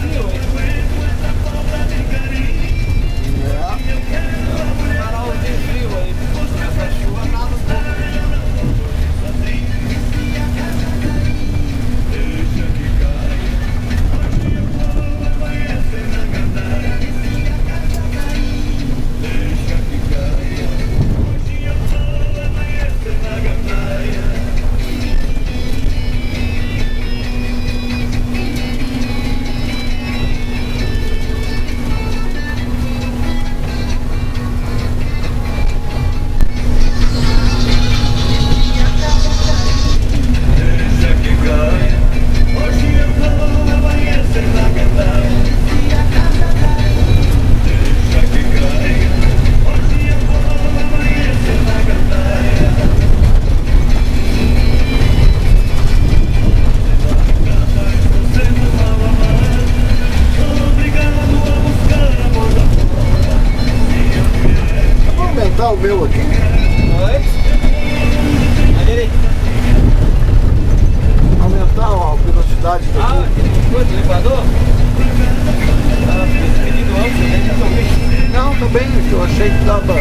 anyway. Meu aqui. Oi? À direita. Aumentar ó, a velocidade Ah, daqui. aquele coisa, elevador? Ah, pedido antes, né? Não, também, eu achei que dava